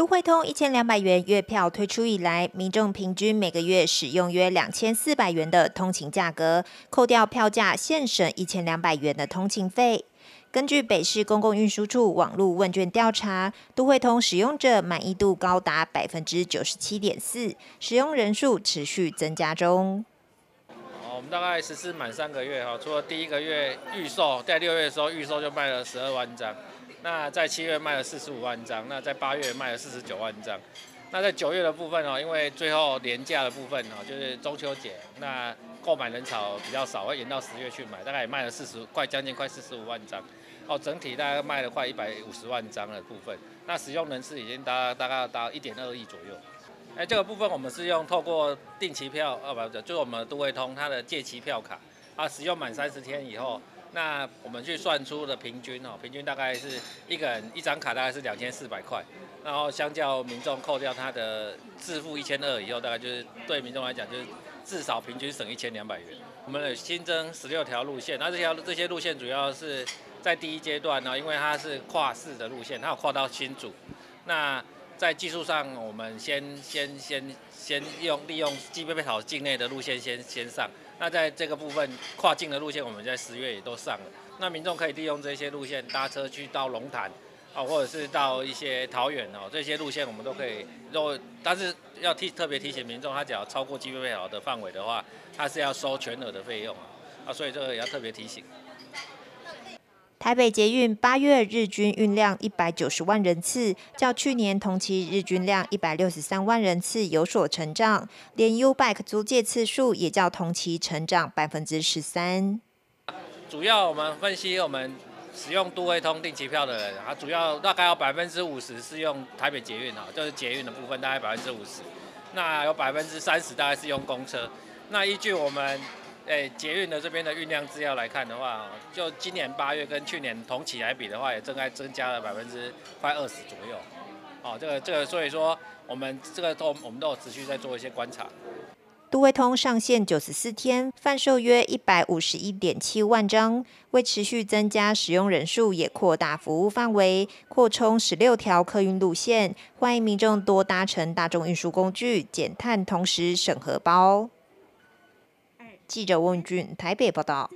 都会通一千两百元月票推出以来，民众平均每个月使用约两千四百元的通勤价格，扣掉票价，现省一千两百元的通勤费。根据北市公共运输处网络问卷调查，都会通使用者满意度高达百分之九十七点四，使用人数持续增加中。我们大概实施满三个月哈，除了第一个月预售，在六月的时候预售就卖了十二万张。那在七月卖了四十五万张，那在八月卖了四十九万张，那在九月的部分哦，因为最后年假的部分哦，就是中秋节，那购买人潮比较少，会延到十月去买，大概也卖了四十快将近快四十五万张，哦，整体大概卖了快一百五十万张的部分，那使用人次已经达大概达一点二亿左右。哎，这个部分我们是用透过定期票，呃不，就是我们都会通它的借期票卡，啊，使用满三十天以后。那我们去算出的平均哦，平均大概是一个人一张卡大概是两千四百块，然后相较民众扣掉他的自付一千二以后，大概就是对民众来讲就是至少平均省一千两百元。我们的新增十六条路线，那这条这些路线主要是在第一阶段呢，因为它是跨市的路线，它有跨到新竹。那在技术上，我们先先先先用利用 G B 跑境内的路线先先上。那在这个部分跨境的路线，我们在十月也都上了。那民众可以利用这些路线搭车去到龙潭，啊，或者是到一些桃园哦，这些路线我们都可以。若但是要提特别提醒民众，他只要超过 G B 跑的范围的话，他是要收全额的费用啊。啊，所以这个也要特别提醒。台北捷运八月日均运量一百九十万人次，较去年同期日均量一百六十三万人次有所成长，连 U Bike 租借次数也较同期成长百分之十三。主要我们分析，我们使用都会通定期票的人，啊，主要大概有百分之五十是用台北捷运啊，就是捷运的部分大概百分之五十，那有百分之三十大概是用公车。那依据我们。诶，捷运的这边的运量资料来看的话，就今年八月跟去年同期来比的话，也正在增加了百分之快二十左右。哦，这个这个，所以说我们这个都我们都有持续在做一些观察。都会通上线九十四天，贩售约一百五十一点七万张，为持续增加使用人数，也扩大服务范围，扩充十六条客运路线，欢迎民众多搭乘大众运输工具，减碳同时省荷包。记者温俊台北报道。